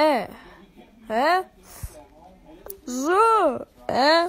Eh? Eh? So. Eh?